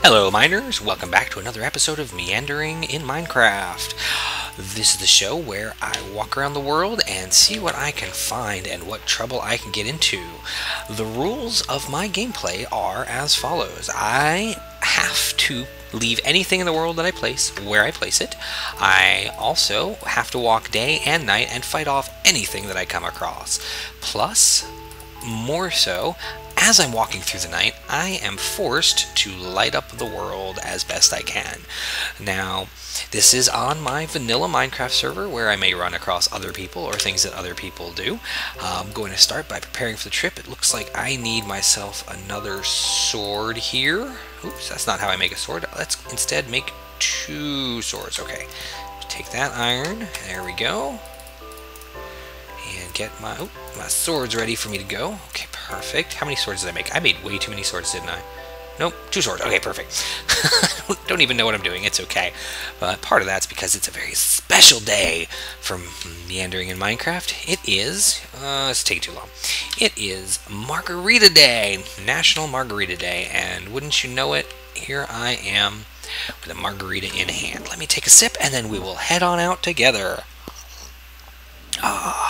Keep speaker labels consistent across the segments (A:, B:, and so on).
A: Hello, miners! Welcome back to another episode of Meandering in Minecraft. This is the show where I walk around the world and see what I can find and what trouble I can get into. The rules of my gameplay are as follows I have to leave anything in the world that I place where I place it. I also have to walk day and night and fight off anything that I come across. Plus, more so, as I'm walking through the night, I am forced to light up the world as best I can. Now, this is on my vanilla Minecraft server where I may run across other people or things that other people do. I'm going to start by preparing for the trip. It looks like I need myself another sword here. Oops, that's not how I make a sword. Let's instead make two swords. Okay, take that iron. There we go and get my oh, my swords ready for me to go. Okay, perfect. How many swords did I make? I made way too many swords, didn't I? Nope, two swords. Okay, perfect. Don't even know what I'm doing. It's okay. But part of that's because it's a very special day from meandering in Minecraft. It is, uh, it's taking too long. It is Margarita Day, National Margarita Day, and wouldn't you know it, here I am with a margarita in hand. Let me take a sip, and then we will head on out together. Ah,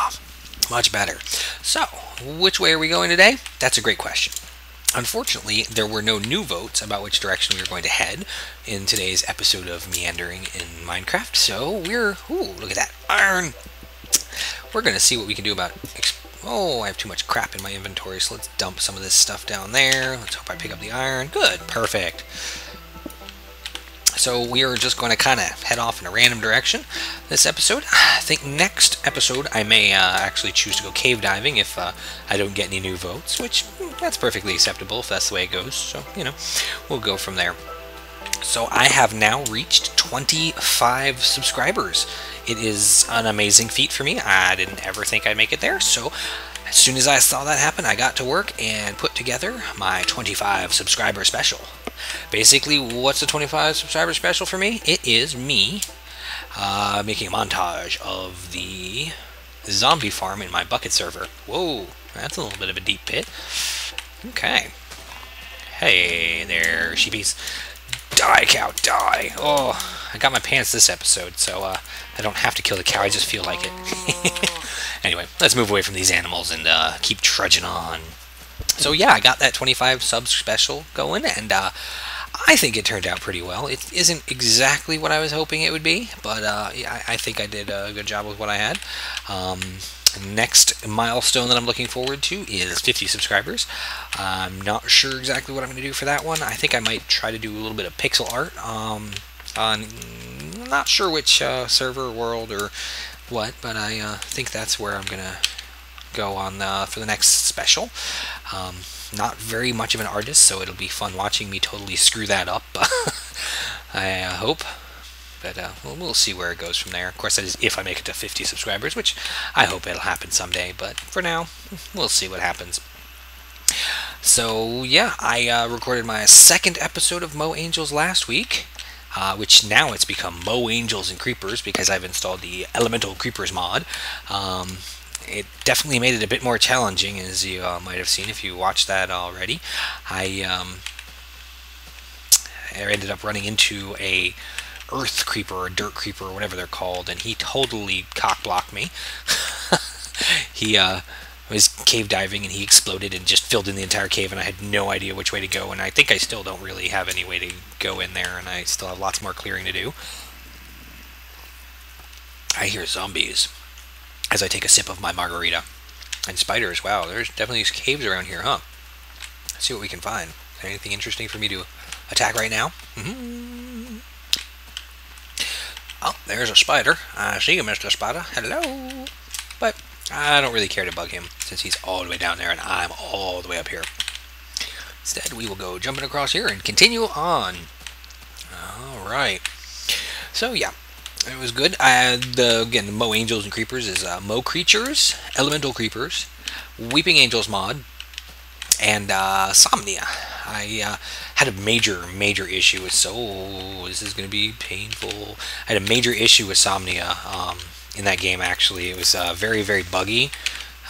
A: much better. So, which way are we going today? That's a great question. Unfortunately, there were no new votes about which direction we were going to head in today's episode of Meandering in Minecraft, so we're. Ooh, look at that. Iron! We're going to see what we can do about. Oh, I have too much crap in my inventory, so let's dump some of this stuff down there. Let's hope I pick up the iron. Good, perfect. So we are just going to kind of head off in a random direction this episode. I think next episode I may uh, actually choose to go cave diving if uh, I don't get any new votes, which mm, that's perfectly acceptable if that's the way it goes. So, you know, we'll go from there. So I have now reached 25 subscribers. It is an amazing feat for me. I didn't ever think I'd make it there, so as soon as I saw that happen, I got to work and put together my 25 subscriber special. Basically, what's the 25 subscriber special for me? It is me uh, making a montage of the zombie farm in my Bukkit server. Whoa, that's a little bit of a deep pit. Okay. Hey there, sheepies. Die, cow, die! Oh, I got my pants this episode, so uh, I don't have to kill the cow, I just feel like it. anyway, let's move away from these animals and uh, keep trudging on. So yeah, I got that 25 subs special going, and uh, I think it turned out pretty well. It isn't exactly what I was hoping it would be, but uh, I, I, think I did a good job with what I had. Um, next milestone that I'm looking forward to is 50 subscribers. I'm not sure exactly what I'm going to do for that one. I think I might try to do a little bit of pixel art. Um, on not sure which uh, server, world, or what, but I uh, think that's where I'm going to go on for the next special. Um, not very much of an artist, so it'll be fun watching me totally screw that up. I uh, hope. But uh, we'll, we'll, see where it goes from there. Of course, that is if I make it to 50 subscribers, which I hope it'll happen someday. But for now, we'll see what happens. So, yeah, I uh, recorded my second episode of Mo Angels last week. Uh, which now it's become Mo Angels and Creepers because I've installed the Elemental Creepers mod. Um, it definitely made it a bit more challenging, as you uh, might have seen if you watched that already. I, um, I ended up running into a earth creeper or dirt creeper or whatever they're called, and he totally cock blocked me. he uh, was cave diving and he exploded and just filled in the entire cave, and I had no idea which way to go. And I think I still don't really have any way to go in there, and I still have lots more clearing to do. I hear zombies as I take a sip of my margarita. And spiders, wow, there's definitely these caves around here, huh? Let's see what we can find. anything interesting for me to attack right now? Mm -hmm. Oh, there's a spider. I see you, Mr. Spider. Hello. But I don't really care to bug him since he's all the way down there and I'm all the way up here. Instead, we will go jumping across here and continue on. All right. So, yeah, it was good. I, the again, Mo Angels and Creepers is uh, Mo Creatures, Elemental Creepers, Weeping Angels mod, and uh, Somnia. I uh, had a major, major issue with so this is going to be painful. I had a major issue with Somnia um, in that game. Actually, it was uh, very, very buggy.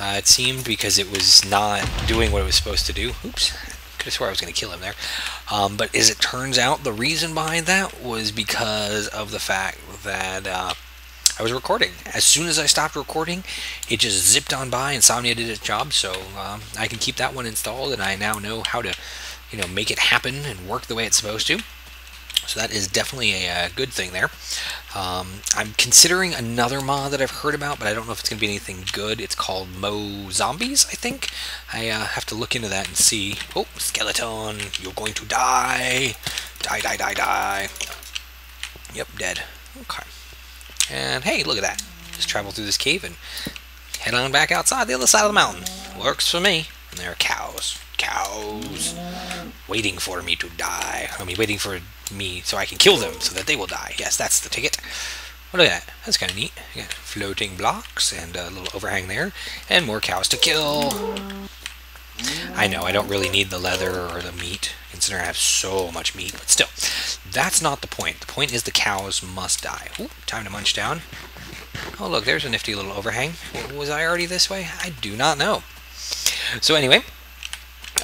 A: Uh, it seemed because it was not doing what it was supposed to do. Oops, could I swear I was going to kill him there. Um, but as it turns out, the reason behind that was because of the fact that uh, I was recording. As soon as I stopped recording, it just zipped on by. Insomnia did its job, so um, I can keep that one installed, and I now know how to, you know, make it happen and work the way it's supposed to. So that is definitely a, a uh, good thing there. Um, I'm considering another mod that I've heard about, but I don't know if it's going to be anything good. It's called Mo Zombies, I think. I uh, have to look into that and see. Oh, skeleton, you're going to die. Die, die, die, die. Yep, dead. Okay. And hey, look at that. Just travel through this cave and head on back outside the other side of the mountain. Works for me. And there are cows. Cows. Waiting for me to die. I mean, waiting for me so I can kill them so that they will die. Yes, that's the ticket. Oh, look at that. That's kind of neat. Got floating blocks and a little overhang there. And more cows to kill. I know, I don't really need the leather or the meat, considering I have so much meat, but still. That's not the point. The point is the cows must die. Ooh, time to munch down. Oh, look, there's a nifty little overhang. Was I already this way? I do not know. So anyway,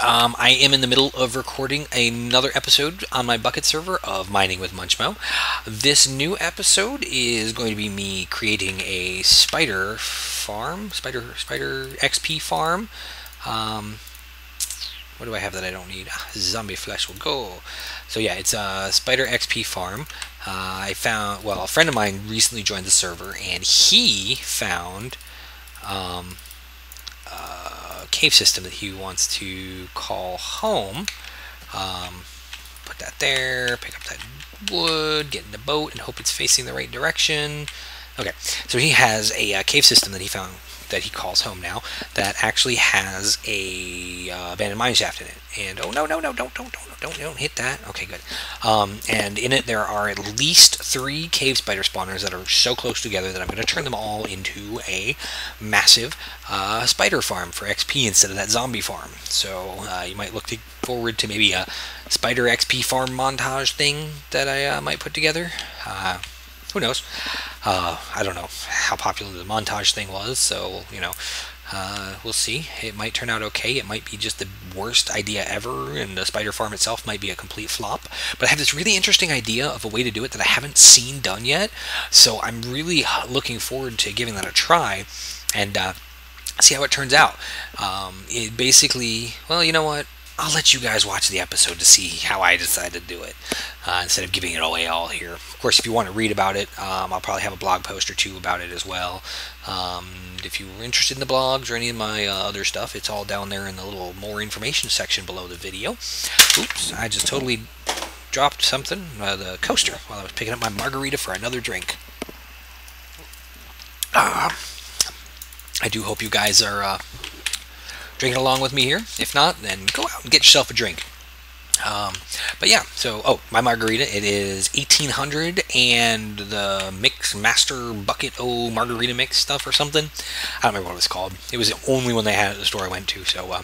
A: um, I am in the middle of recording another episode on my Bukkit server of Mining with Munchmo. This new episode is going to be me creating a spider farm, spider spider XP farm. Um, what do I have that I don't need? Ah, zombie flesh will go. So yeah, it's a spider XP farm. Uh, I found well, a friend of mine recently joined the server, and he found. Um, cave system that he wants to call home. Um, put that there, pick up that wood, get in the boat, and hope it's facing the right direction. Okay, so he has a uh, cave system that he found that he calls home now that actually has a uh, abandoned mine shaft in it. And oh no no no don't don't don't don't don't hit that. Okay good. Um, and in it there are at least three cave spider spawners that are so close together that I'm going to turn them all into a massive uh, spider farm for XP instead of that zombie farm. So uh, you might look to forward to maybe a spider XP farm montage thing that I uh, might put together. Uh, who knows? Uh, I don't know how popular the montage thing was, so, you know, uh, we'll see. It might turn out okay. It might be just the worst idea ever, and the spider farm itself might be a complete flop. But I have this really interesting idea of a way to do it that I haven't seen done yet, so I'm really looking forward to giving that a try and uh, see how it turns out. Um, it basically, well, you know what? I'll let you guys watch the episode to see how I decided to do it uh, instead of giving it away all here. Of course, if you want to read about it, um, I'll probably have a blog post or two about it as well. Um, if you were interested in the blogs or any of my uh, other stuff, it's all down there in the little more information section below the video. Oops, I just totally dropped something, uh, the coaster, while I was picking up my margarita for another drink. Uh, I do hope you guys are uh, drinking along with me here. If not, then go out and get yourself a drink. Um, but yeah, so oh, my margarita it is 1800 and the mix master bucket oh margarita mix stuff or something. I don't remember what it was called. It was the only one they had at the store I went to, so uh,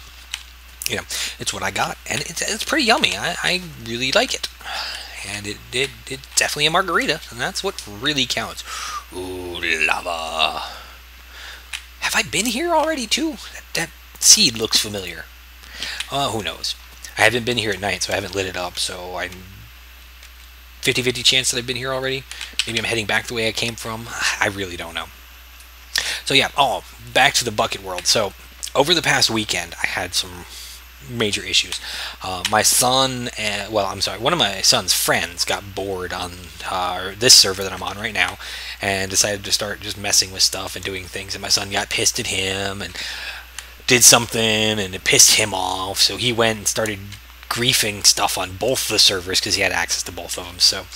A: you know, it's what I got, and it's, it's pretty yummy. I, I really like it, and it did it, it definitely a margarita, and that's what really counts. Ooh, lava. Have I been here already too? That, that seed looks familiar. Uh, who knows? I haven't been here at night, so I haven't lit it up, so I'm 50-50 chance that I've been here already. Maybe I'm heading back the way I came from. I really don't know. So yeah, oh, back to the Bukkit world. So over the past weekend, I had some major issues. Uh, my son, uh, well, I'm sorry, one of my son's friends got bored on uh, this server that I'm on right now and decided to start just messing with stuff and doing things. And my son got pissed at him and did something and it pissed him off, so he went and started griefing stuff on both the servers because he had access to both of them. So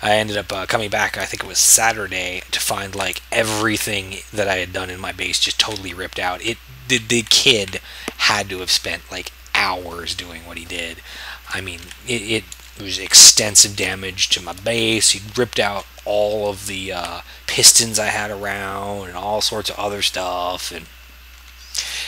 A: I ended up uh, coming back, I think it was Saturday, to find like everything that I had done in my base just totally ripped out. It the, the kid had to have spent like hours doing what he did. I mean, it, it was extensive damage to my base. He ripped out all of the uh, pistons I had around and all sorts of other stuff and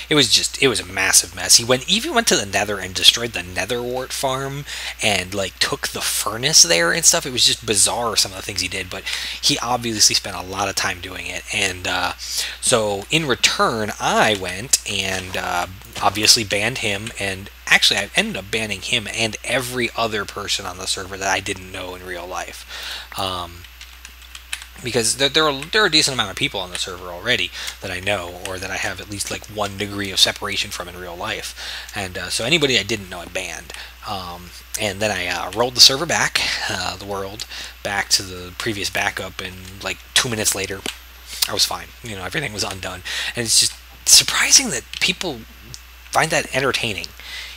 A: it was just it was a massive mess. He went even went to the Nether and destroyed the Netherwart farm and like took the furnace there and stuff. It was just bizarre some of the things he did, but he obviously spent a lot of time doing it. And uh, so in return, I went and uh, obviously banned him and actually, I ended up banning him and every other person on the server that I didn't know in real life. Um, because there, there, are, there are a decent amount of people on the server already that I know, or that I have at least like one degree of separation from in real life. And uh, so anybody I didn't know I banned. Um, and then I uh, rolled the server back, uh, the world, back to the previous backup, and like two minutes later, I was fine. You know, everything was undone. And it's just surprising that people find that entertaining.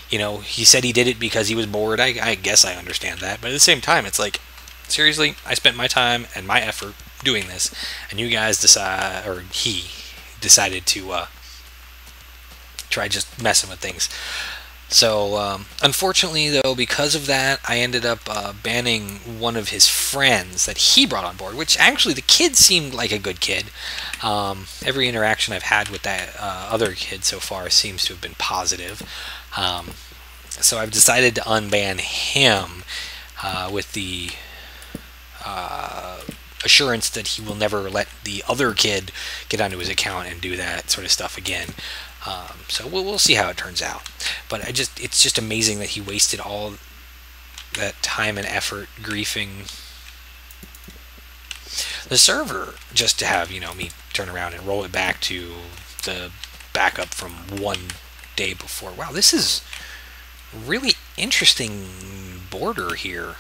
A: You know, he said he did it because he was bored. I, I guess I understand that. But at the same time, it's like, seriously, I spent my time and my effort doing this, and you guys decide, or he decided to uh, try just messing with things. So, um, unfortunately, though, because of that, I ended up uh, banning one of his friends that he brought on board, which actually the kid seemed like a good kid. Um, every interaction I've had with that uh, other kid so far seems to have been positive. Um, so I've decided to unban him uh, with the uh, assurance that he will never let the other kid get onto his account and do that sort of stuff again. Um, so we'll, we'll see how it turns out. But I just it's just amazing that he wasted all that time and effort griefing the server just to have you know me turn around and roll it back to the backup from one day before. Wow, this is really interesting border here.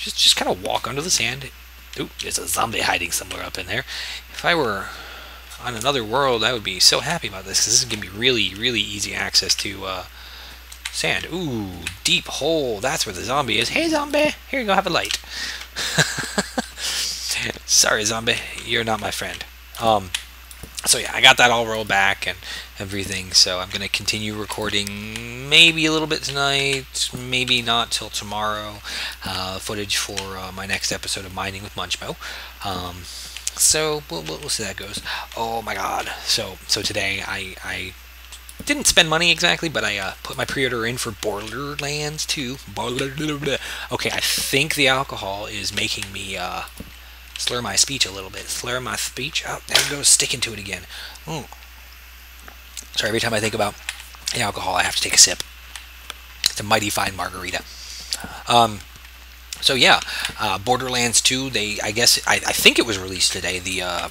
A: Just just kind of walk under the sand. Ooh, there's a zombie hiding somewhere up in there. If I were on another world, I would be so happy about this because this is going to be really, really easy access to uh, sand. Ooh, deep hole. That's where the zombie is. Hey, zombie. Here you go. Have a light. Sorry, zombie. You're not my friend. Um, so yeah, I got that all rolled back and everything. So I'm going to continue recording maybe a little bit tonight, maybe not till tomorrow. Uh, footage for uh, my next episode of Mining with Munchmo. Um, so we'll, we'll, see how that goes. Oh my god! So so today I I didn't spend money exactly, but I uh, put my pre-order in for Borderlands 2. Okay, I think the alcohol is making me uh, slur my speech a little bit. Slur my speech. Oh, there it goes, sticking to it again. Ooh. Sorry, every time I think about the alcohol, I have to take a sip. It's a mighty fine margarita. Um, so yeah, uh, Borderlands 2. They, I guess, I, I think it was released today. The uh,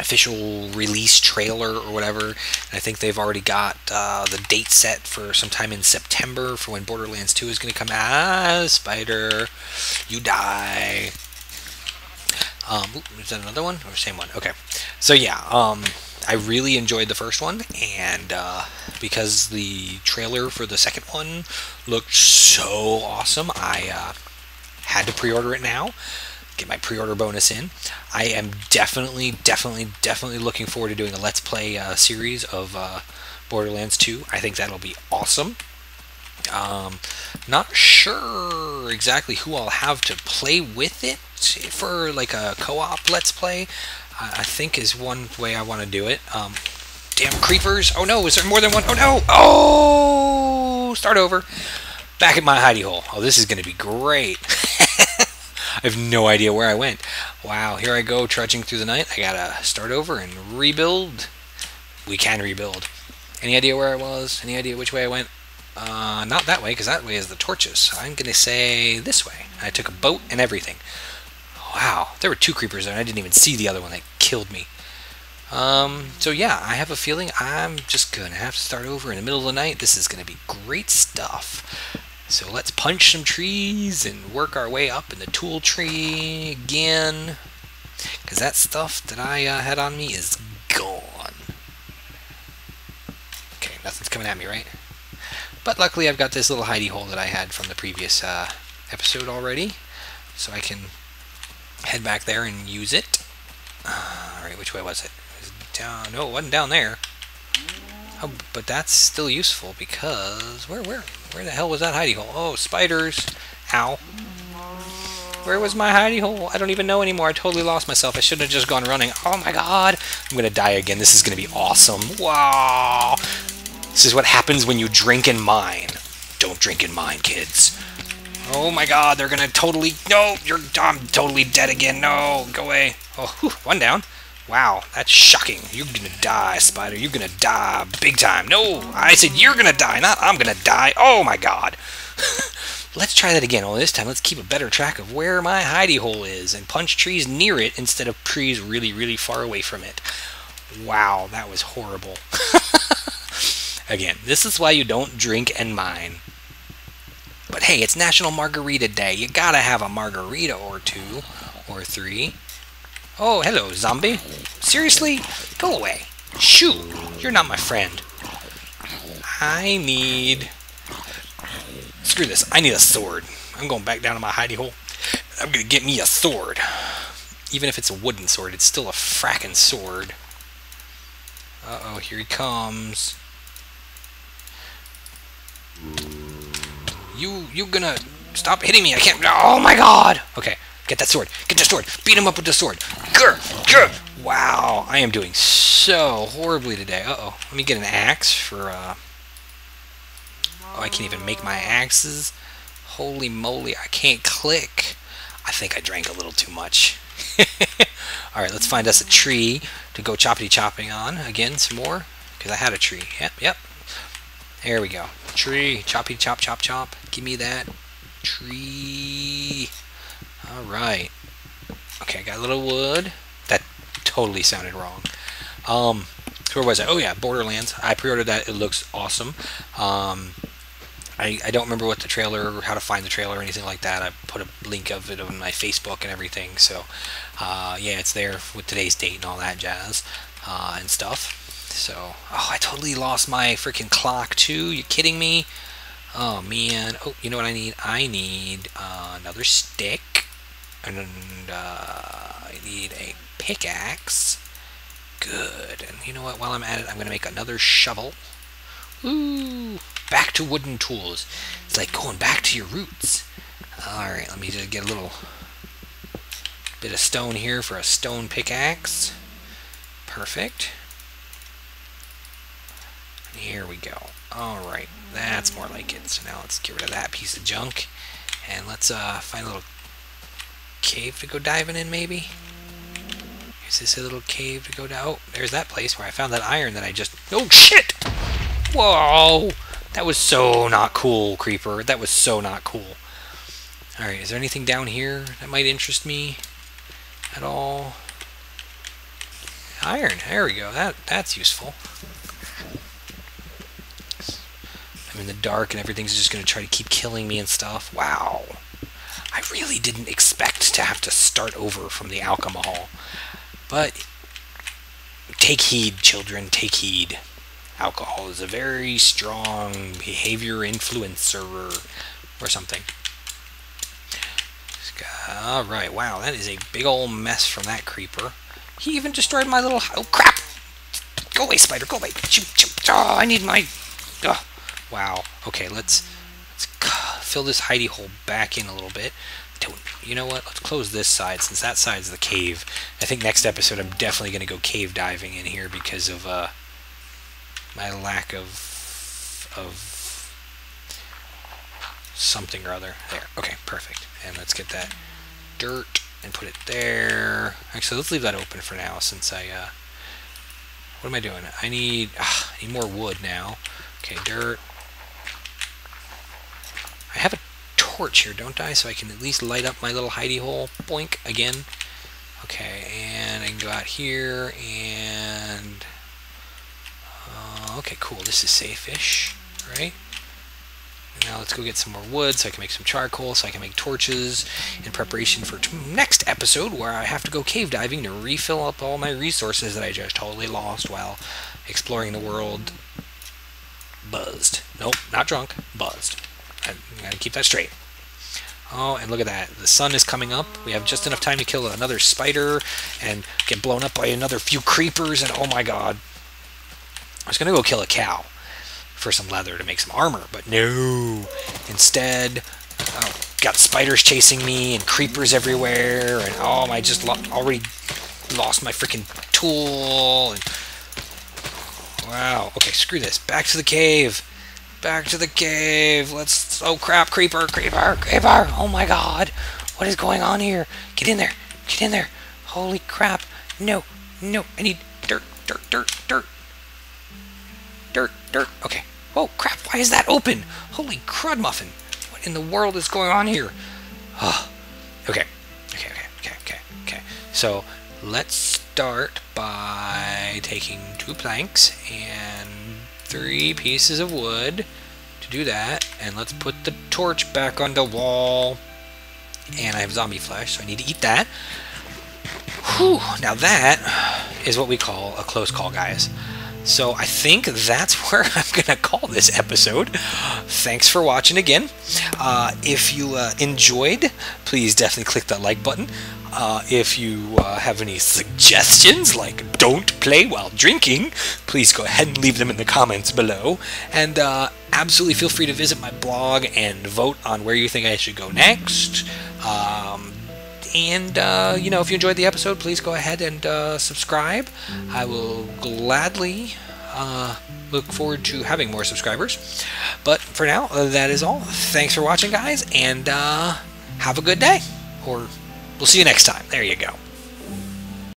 A: official release trailer or whatever. And I think they've already got uh, the date set for sometime in September for when Borderlands 2 is going to come out. Ah, spider, you die. Um, is that another one or same one? Okay. So yeah, um, I really enjoyed the first one, and uh, because the trailer for the second one looked so awesome, I uh, had to pre-order it now. Get my pre-order bonus in. I am definitely, definitely, definitely looking forward to doing a Let's Play uh, series of uh, Borderlands 2. I think that'll be awesome. Um, not sure exactly who I'll have to play with it for like a co-op Let's Play. I think is one way I want to do it. Um, damn creepers! Oh no, is there more than one? Oh no! Oh! Start over. Back at my hidey hole. Oh, this is going to be great. I have no idea where I went. Wow, here I go trudging through the night. I gotta start over and rebuild. We can rebuild. Any idea where I was? Any idea which way I went? Uh, not that way, because that way is the torches. I'm gonna say this way. I took a boat and everything. Wow, there were two creepers there, and I didn't even see the other one that killed me. Um, so yeah, I have a feeling I'm just gonna have to start over in the middle of the night. This is gonna be great stuff. So let's punch some trees and work our way up in the tool tree again. Because that stuff that I uh, had on me is gone. Okay, nothing's coming at me, right? But luckily I've got this little hidey hole that I had from the previous uh, episode already. So I can head back there and use it. Uh, Alright, which way was it? it down. No, it wasn't down there. Oh, but that's still useful because where where where the hell was that hidey hole? Oh, spiders! Ow! Where was my hidey hole? I don't even know anymore. I totally lost myself. I should have just gone running. Oh my god! I'm gonna die again. This is gonna be awesome. Wow! This is what happens when you drink and mine. Don't drink and mine, kids. Oh my god, they're gonna totally... No! You're... I'm totally dead again. No! Go away. Oh, whew, one down. Wow, that's shocking. You're gonna die, Spider. You're gonna die big time. No, I said you're gonna die, not I'm gonna die. Oh my god. let's try that again. Only this time, let's keep a better track of where my hidey hole is and punch trees near it instead of trees really, really far away from it. Wow, that was horrible. again, this is why you don't drink and mine. But hey, it's National Margarita Day. You gotta have a margarita or two or three. Oh, hello, zombie. Seriously? Go away. Shoo! You're not my friend. I need... Screw this. I need a sword. I'm going back down to my hidey hole. I'm gonna get me a sword. Even if it's a wooden sword, it's still a frackin' sword. Uh-oh, here he comes. You, you gonna stop hitting me? I can't. Oh my god! Okay, get that sword. Get the sword. Beat him up with the sword. Grr, grr. Wow, I am doing so horribly today. Uh-oh. Let me get an axe for, uh... Oh, I can't even make my axes. Holy moly, I can't click. I think I drank a little too much. Alright, let's find us a tree to go choppity chopping on. Again, some more. Because I had a tree. Yep, yep. There we go. Tree. Choppy chop chop chop. Give me that. Tree. Alright. Okay, I got a little wood. That totally sounded wrong. Um, where was I? Oh yeah, Borderlands. I pre-ordered that. It looks awesome. Um, I, I don't remember what the trailer, or how to find the trailer, or anything like that. I put a link of it on my Facebook and everything. So, uh, yeah, it's there with today's date and all that jazz uh, and stuff. So, oh, I totally lost my freaking clock too. You kidding me? Oh man. Oh, you know what I need? I need uh, another stick, and uh, I need a pickaxe. Good. And you know what? While I'm at it, I'm gonna make another shovel. Ooh, back to wooden tools. It's like going back to your roots. All right, let me just get a little bit of stone here for a stone pickaxe. Perfect. Here we go. Alright, that's more like it. So now let's get rid of that piece of junk. And let's uh, find a little cave to go diving in, maybe? Is this a little cave to go down? Oh, there's that place where I found that iron that I just... Oh, shit! Whoa! That was so not cool, Creeper. That was so not cool. Alright, is there anything down here that might interest me at all? Iron, there we go. That That's useful. I'm in the dark and everything's just going to try to keep killing me and stuff. Wow. I really didn't expect to have to start over from the alcohol. But take heed, children, take heed. Alcohol is a very strong behavior influencer or something. Alright, wow, that is a big old mess from that creeper. He even destroyed my little... Oh, crap! Go away, spider, go away! Shoot, shoot. Oh, I need my... Oh. Wow. Okay, let's let's fill this hidey hole back in a little bit. Don't, you know what? Let's close this side since that side's the cave. I think next episode I'm definitely going to go cave diving in here because of uh, my lack of of something or other. There. Okay, perfect. And let's get that dirt and put it there. Actually, let's leave that open for now since I uh, what am I doing? I need, ugh, I need more wood now. Okay, dirt. I have a torch here, don't I? So I can at least light up my little hidey hole. Boink, again. Okay, and I can go out here and... Uh, okay, cool. This is safe-ish, right? now let's go get some more wood so I can make some charcoal, so I can make torches in preparation for next episode where I have to go cave diving to refill up all my resources that I just totally lost while exploring the world buzzed. Nope, not drunk, buzzed. I gotta keep that straight. Oh, and look at that. The sun is coming up. We have just enough time to kill another spider and get blown up by another few creepers, and oh my god. I was gonna go kill a cow for some leather to make some armor, but no. Instead, oh, got spiders chasing me and creepers everywhere, and oh, I just lo already lost my freaking tool. And, wow. Okay, screw this. Back to the cave. Back to the cave. Let's... Oh, crap. Creeper, creeper, creeper. Oh, my God. What is going on here? Get in there. Get in there. Holy crap. No. No, I need dirt, dirt, dirt, dirt. Dirt, dirt. Okay. Whoa, crap. Why is that open? Holy crud muffin. What in the world is going on here? Oh. Okay. Okay, okay, okay, okay, okay. So, let's start by taking two planks and three pieces of wood to do that. And let's put the torch back on the wall. And I have zombie flesh, so I need to eat that. Whew, now that is what we call a close call, guys. So I think that's where I'm going to call this episode. Thanks for watching again. Uh, if you uh, enjoyed, please definitely click that like button. Uh, if you uh, have any suggestions, like don't play while drinking, please go ahead and leave them in the comments below. And uh, absolutely feel free to visit my blog and vote on where you think I should go next. Um, and, uh, you know, if you enjoyed the episode, please go ahead and uh, subscribe. I will gladly uh, look forward to having more subscribers. But for now, uh, that is all. Thanks for watching, guys, and uh, have a good day. Or we'll see you next time. There you go.